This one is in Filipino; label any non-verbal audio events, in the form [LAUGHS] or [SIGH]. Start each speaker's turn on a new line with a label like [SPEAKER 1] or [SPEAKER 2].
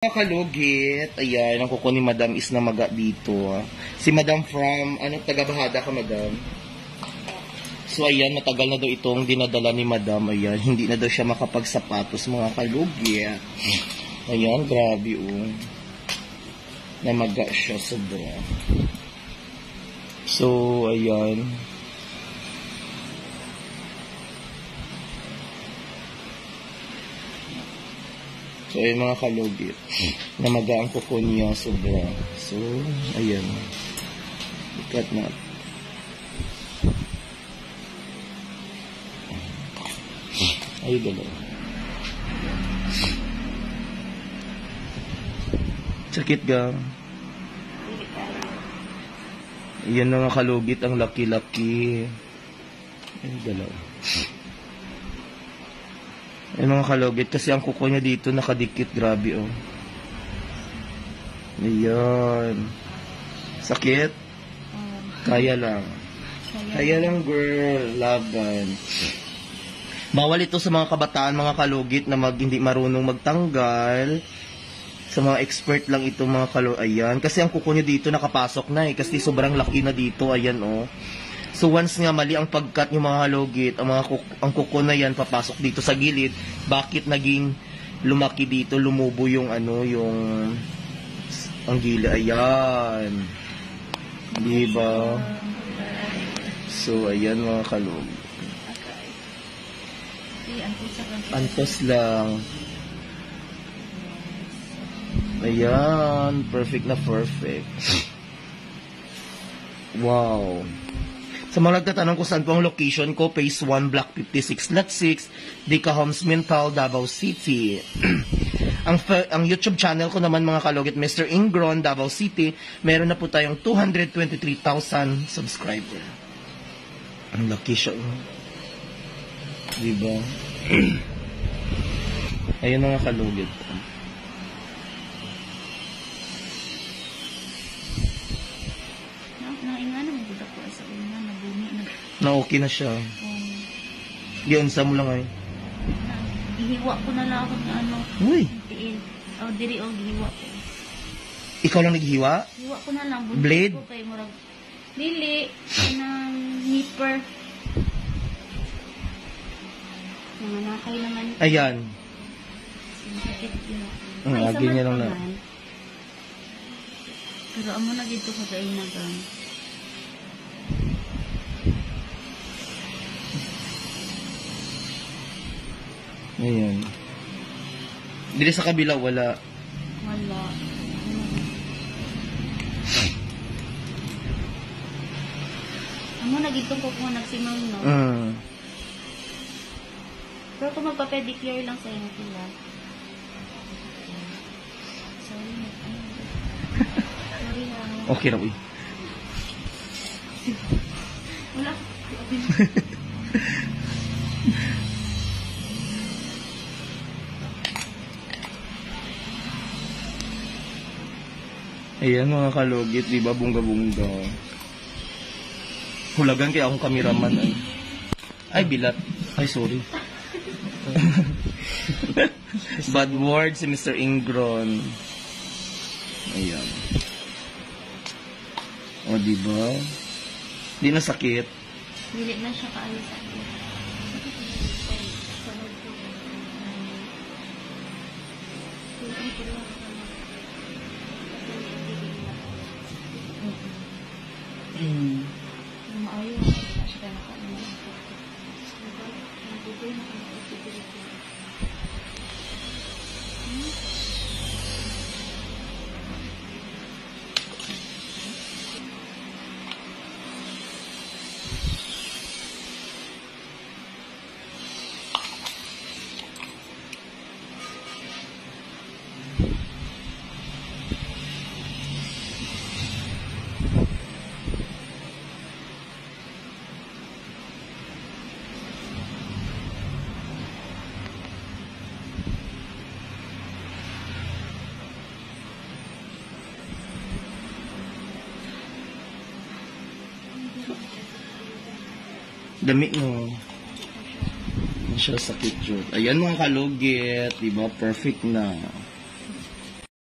[SPEAKER 1] Mga kalugit, ayan, ang kuko Madam is na maga dito. Si Madam from, ano, taga-bahada ka, Madam? So, ayan, matagal na daw itong dinadala ni Madam. Ayan, hindi na daw siya makapagsapatos, mga kalugit. Ayan, grabe, oh. Namaga siya sobra. So, ayan. So, ayun mga kalugit. Namaga ang kuko niya sobra. So, ayan. Ikat na. Ay, dalawa. Sakit ga. Yan mga kalugit ang laki-laki. Ay, dalawa. Ay, mga kalugit. Kasi ang kuko niya dito nakadikit. Grabe, oh. Ayan. Sakit?
[SPEAKER 2] Um,
[SPEAKER 1] Kaya lang. Kaya lang, girl. Laban. Bawal ito sa mga kabataan, mga kalugit na mag, hindi marunong magtanggal. Sa mga expert lang ito, mga kalo. Ayan. Kasi ang kuko niya dito nakapasok na eh. Kasi sobrang laki na dito. Ayan, oh. So once nga mali ang pagkat yung mga halogit, ang mga kuk- ang kuko na yan papasok dito sa gilid, bakit naging lumaki dito, lumubo yung ano, yung ang gilid. Ayan. Di ba? So ayan mga kalog. Antos lang. Ayan, perfect na perfect. Wow. Sa mga nagtatanong kung saan po ang location ko, Phase 1, Block 56, Lot 6, Dica Homes, Mental, Davao City. [CLEARS THROAT] ang, ang YouTube channel ko naman mga kalugit, Mr. Ingron, Davao City, meron na po tayong 223,000 subscriber. Ang oh. Diba? [CLEARS THROAT] Ayun mga kalugit.
[SPEAKER 2] Na, nainga naman budak ko sa una, nabumi, nag,
[SPEAKER 1] Na okay na siya.
[SPEAKER 2] um,
[SPEAKER 1] Giunsa mo lang ay.
[SPEAKER 2] gihiwa ko na lang ako ng ano,
[SPEAKER 1] Uy.
[SPEAKER 2] O, oh, diri o, gihiwa ko.
[SPEAKER 1] ikaw lang naghiwa?
[SPEAKER 2] Gihiwa ko na lang, buntis
[SPEAKER 1] Blade?
[SPEAKER 2] ko kay Murag. Lili, ng nipper. Mga nakay naman.
[SPEAKER 1] Ayan.
[SPEAKER 2] Sakit yun. Ay,
[SPEAKER 1] lagi
[SPEAKER 2] sa
[SPEAKER 1] niya lang na-.
[SPEAKER 2] Pero amo na dito ko sa inagang.
[SPEAKER 1] Ayan. Dili sa kabila wala.
[SPEAKER 2] Wala. Amo na dito ko kung nagsimang no.
[SPEAKER 1] Mm.
[SPEAKER 2] Pero kung magpa-pedicure lang sa inyo sila. Sorry. ano. Sorry ha.
[SPEAKER 1] Okay na, uy.
[SPEAKER 2] Wala. [LAUGHS]
[SPEAKER 1] Ayan mga kalugit, di ba bunga-bunga. Hulagan kaya akong kameraman ay. Ay, bilat. Ay, sorry. [LAUGHS] Bad word si Mr. Ingron. Ayan. O, di ba? Di na sakit.
[SPEAKER 2] Dili na siya kaalis ako.
[SPEAKER 1] Mm.
[SPEAKER 2] Maayo. Siya na
[SPEAKER 1] Dami no. Siya sakit yun. Ayan mga kalugit, di ba? Perfect na.